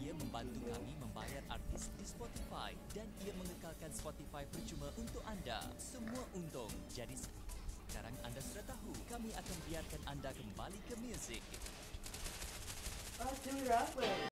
Ia membantu kami membayar artis di Spotify dan ia mengekalkan Spotify percuma untuk anda. Semua untung. Jadi sekarang anda sudah tahu, kami akan biarkan anda kembali ke muzik. There's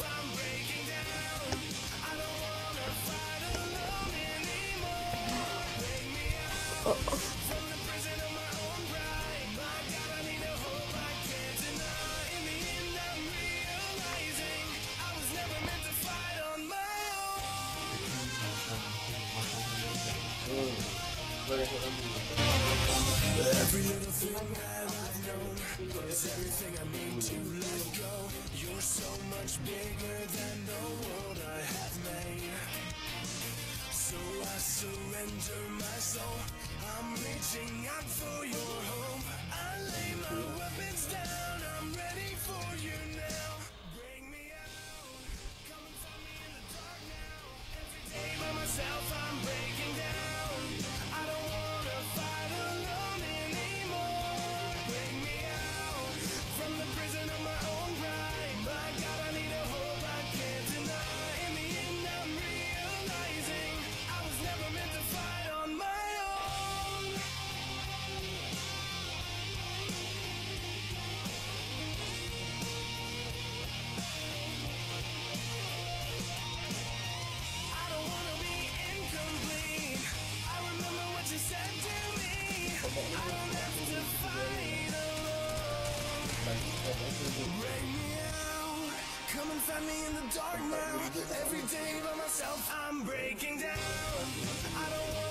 Come and find me in the dark now. Every day by myself, I'm breaking down. I don't wanna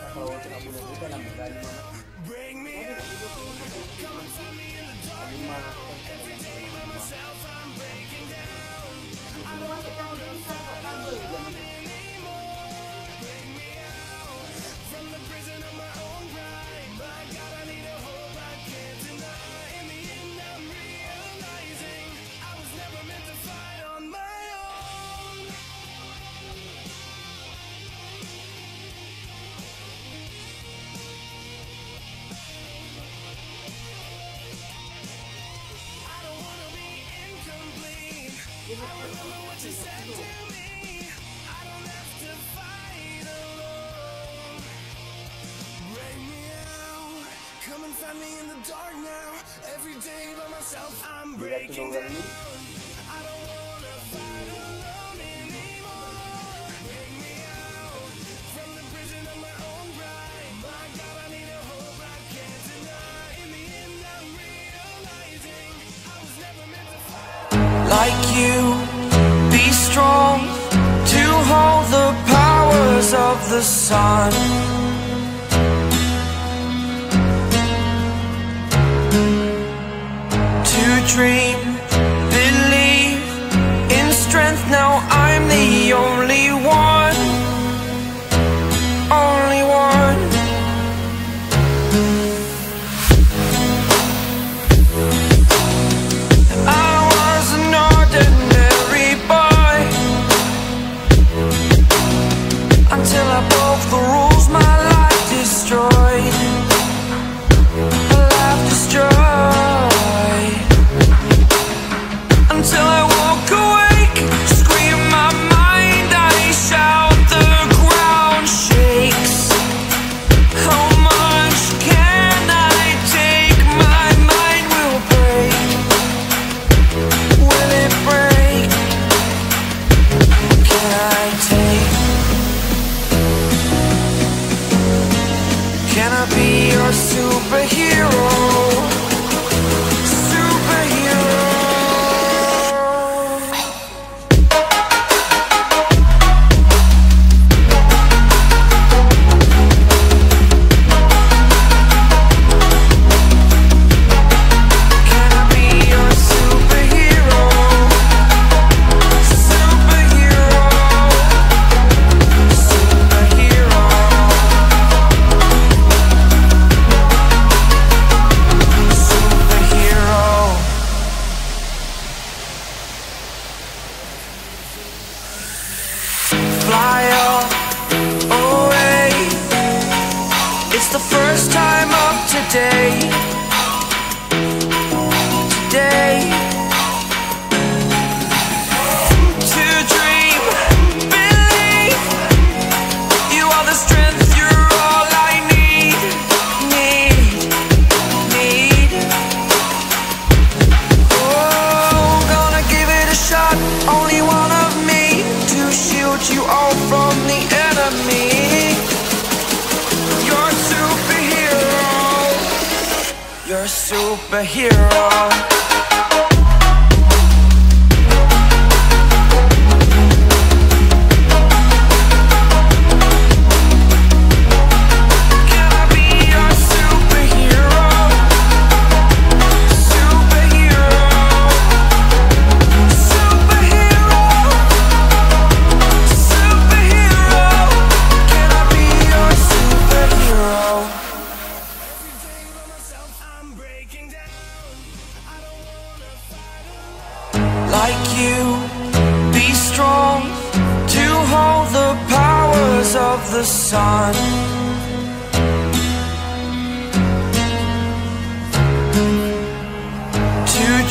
Bring me, in the dark. Find me in the dark now. Every day by myself, I'm breaking down. I don't wanna fight alone anymore. Bring me out from the prison of my own pride. My God, I need a hope I can't deny. In the end, I'm realizing I was never meant to fight. like you. Be strong to hold the powers of the sun. To superhero.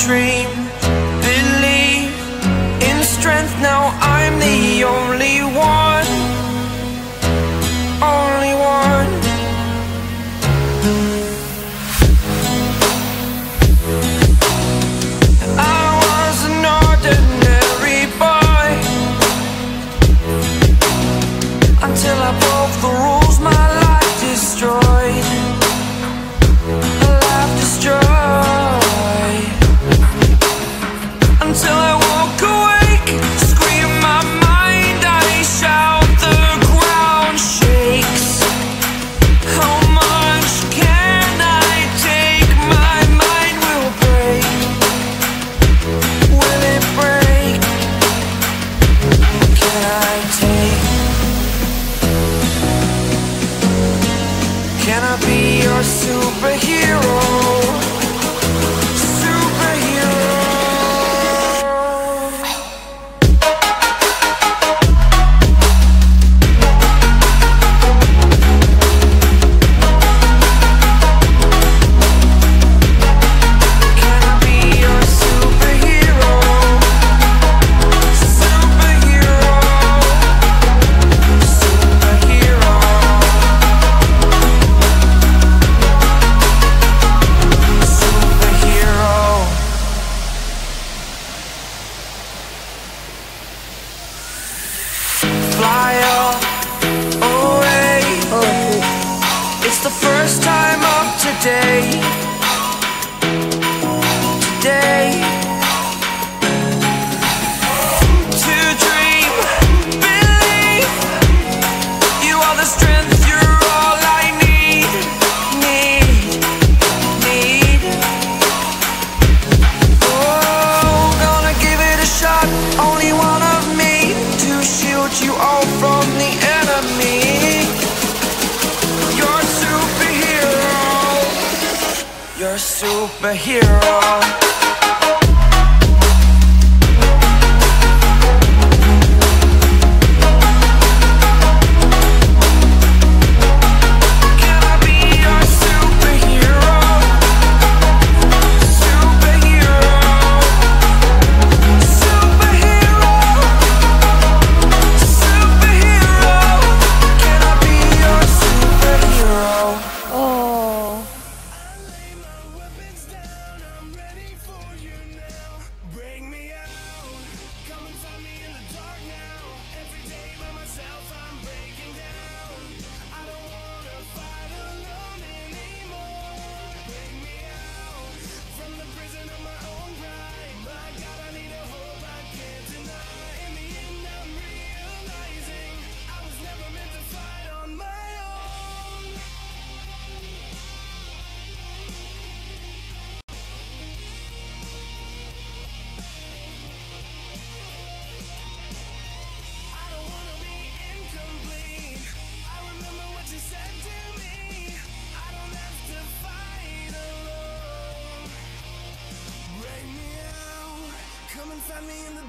Dream, of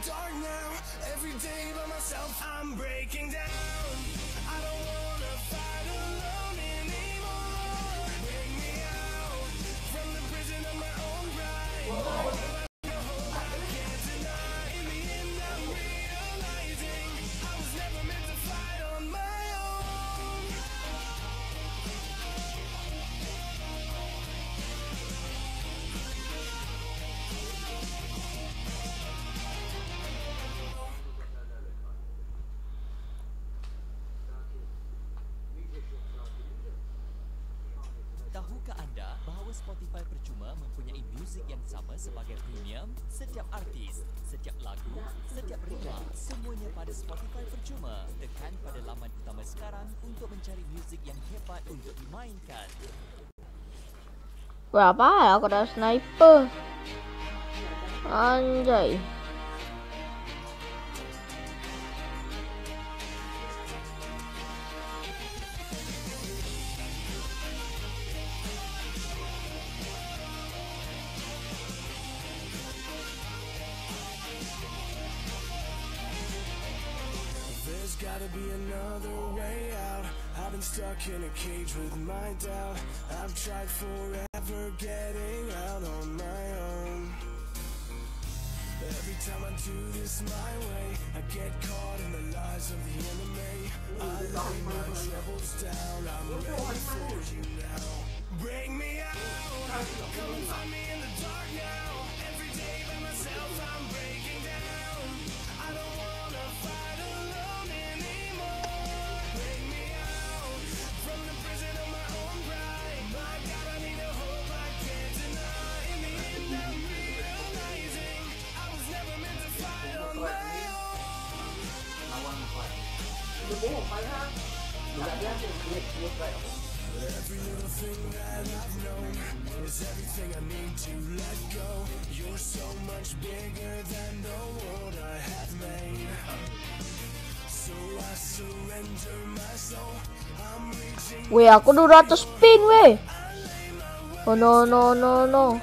dark now. Every day by myself, I'm breaking down. Bahawa Spotify percuma mempunyai muzik yang sama sebagai premium? Setiap artis, setiap lagu, setiap rima, semuanya pada Spotify percuma. Tekan pada laman utama sekarang untuk mencari muzik yang hebat untuk dimainkan. Berapa aku ada sniper? Anjay. Cage with my doubt. I've tried forever getting out on my own. Every time I do this my way, I get caught in the lies of the enemy. I lay my troubles down. I'm ready for you now. Bring me out. Come and find me in the dark now. Itu bohong fight ha tidak biasa dia dia fight Every little thing that I've known is everything I need to let go. You're so much bigger than the world I have made. So I surrender my soul. I'm reaching Weh, aku 200 spin weh. Oh no no no no.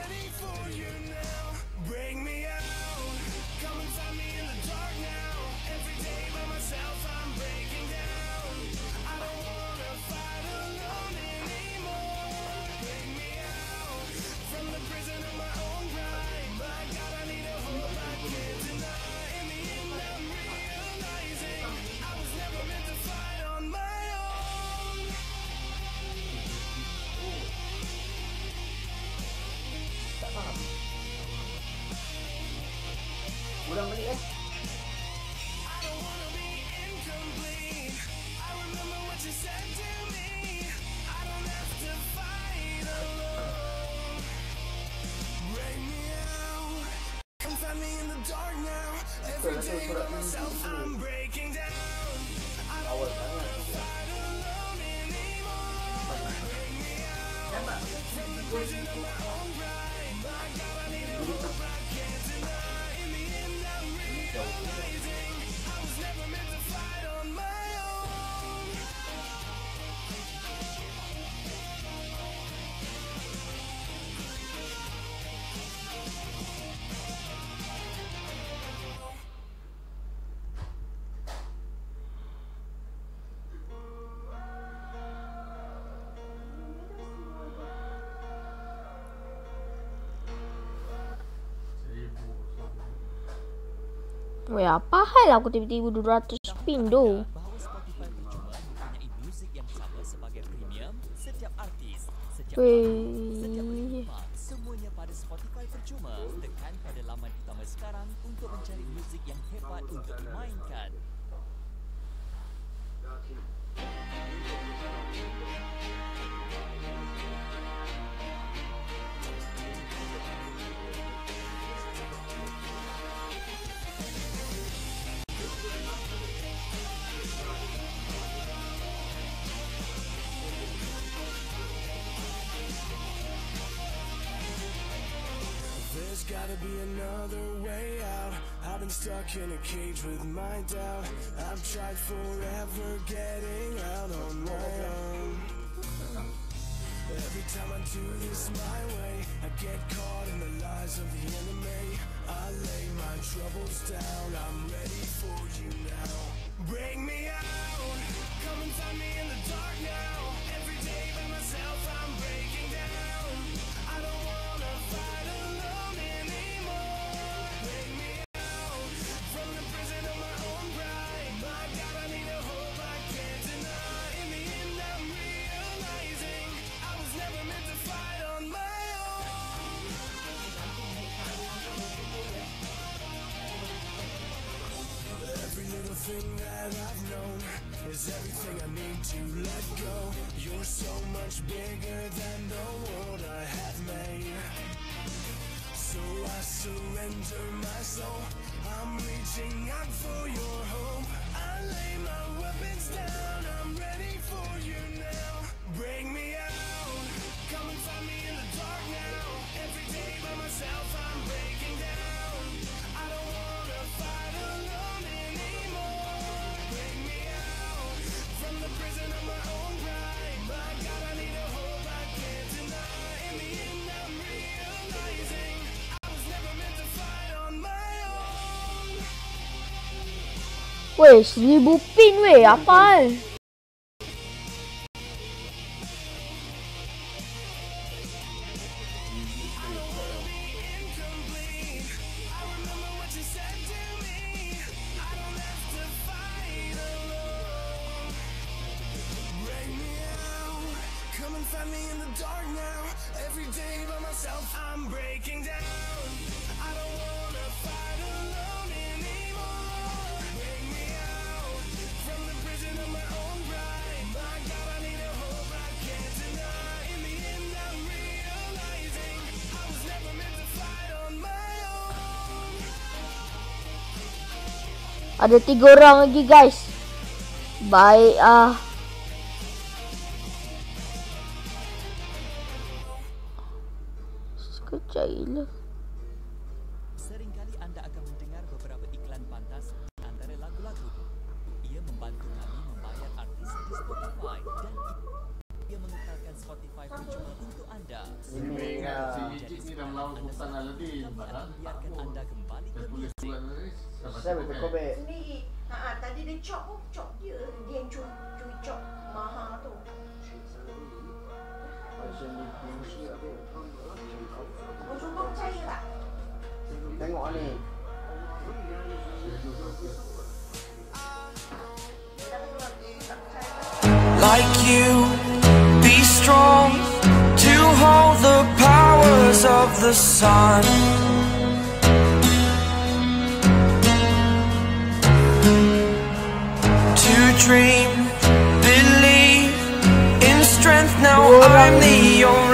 Myself. I'm breaking Weh, apa hal aku tiba-tiba 200 spin doh. Bahawa Spotify percuma mempunyai muzik yang sama sebagai premium? Setiap artis, setiap lagu, setiap Weh. semuanya pada Spotify percuma. Tekan pada laman utama sekarang untuk mencari muzik yang hebat untuk dimainkan. Gotta be another way out. I've been stuck in a cage with my doubt. I've tried forever getting out on my own. Every time I do this my way, I get caught in the lies of the enemy. I lay my troubles down, I'm ready for you now. Bring me out, come and find me in the dark now. Every little thing that I've known is everything I need to let go. You're so much bigger than the world I have made. So I surrender my soul. I'm reaching out for your hope. I lay my weapons down. I'm ready for you now. Bring me out. Come and find me in the dark now. Every day by myself, I'm Weh, seribu pin weh, apa me in the dark now. Every day by myself, I'm breaking down. Ada tiga orang lagi guys. Baik ah. Sekejap gila. Seringkali anda akan mendengar beberapa iklan pantas di antara lagu-lagu. Ia membantu kami membayar artis di Spotify dan ia mengekalkan Spotify percuma untuk anda. Ini Jadi si Jijik ni dah melawan anda Sultan senang, Aladdin kami Padahal akan biarkan anda kembali Saya betul kau baik. Sendiri. Ha, ah, ah, ha, tadi dia chop pun chop dia. Dia yang curi, curi chop mahal tu. Kau cuba percaya tak? Tengok ni. like you. Be strong to hold the powers of the sun. Dream, believe in strength. Now I'm the only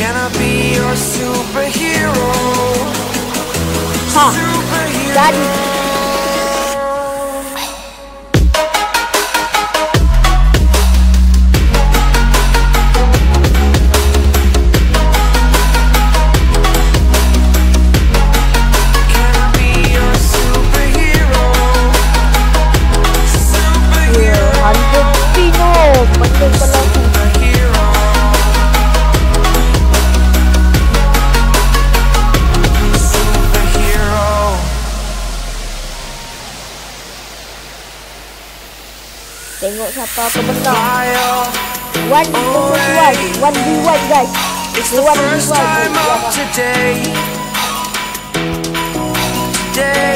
Can I be your superhero? Ha, Superhero. jadi. Aku menang. Fly off. One versus one. One v one guys. It's The v first time of today. Today.